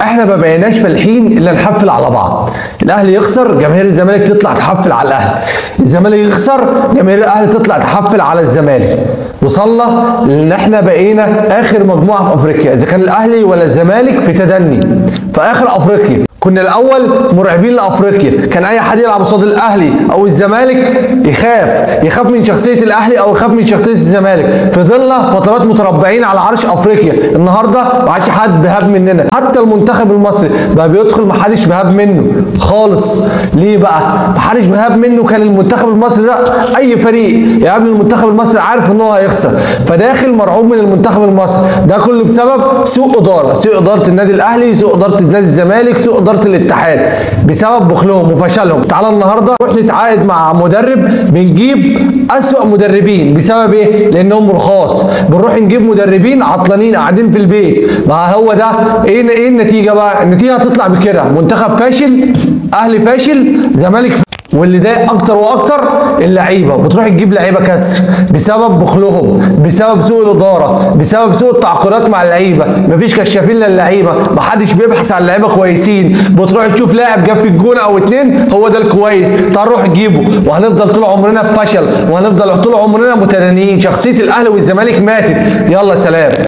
إحنا ما بقيناش فالحين الا نحفل على بعض. الاهلي يخسر جماهير الزمالك تطلع تحفل على الاهلي. الزمالك يخسر جماهير الاهلي تطلع تحفل على الزمالك. وصلنا ان إحنا بقينا اخر مجموعة في افريقيا اذا كان الاهلي ولا الزمالك في تدني. في اخر افريقيا. كنا الأول مرعبين لأفريقيا. كان أي حد يلعب قصاد الأهلي أو الزمالك يخاف. يخاف من شخصية الأهلي أو يخاف من شخصية الزمالك. فضلنا فترات متربعين على عرش أفريقيا. النهارده ما عادش حد بيهاب مننا. حتى المنتخب المصري بقى بيدخل ما حدش بيهاب منه خالص. ليه بقى؟ ما حدش بيهاب منه. كان المنتخب المصري ده أي فريق يقابل المنتخب المصري عارف إن هو هيخسر. فداخل مرعوب من المنتخب المصري. ده كله بسبب سوء إدارة. سوء إدارة النادي الأهلي سوء إدارة النادي الزمالك سوء اداره الاتحاد بسبب بخلهم وفشلهم. تعالى النهارده نروح نتعاقد مع مدرب بنجيب أسوأ مدربين. بسبب إيه؟ لأنهم رخاص. بنروح نجيب مدربين عطلانين قاعدين في البيت. ما هو ده؟ إيه إيه النتيجة بقى؟ النتيجة هتطلع بكده. منتخب فاشل أهلي فاشل زمالك واللي ضايق أكتر وأكتر اللعيبة. بتروح تجيب لعيبة كسر بسبب بخلهم بسبب سوء الإدارة بسبب سوء التعاقدات مع اللعيبة. مفيش كشافين للعيبة محدش بيبحث عن لعيبة كويسين. بتروح تشوف لاعب جاب في الجون أو اتنين هو ده الكويس. تعال روح جيبه. وهنفضل طول عمرنا في فشل وهنفضل طول عمرنا متدنيين شخصية الأهلي والزمالك ماتت. يلا سلام.